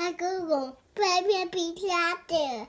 他给我拍拍鼻涕的。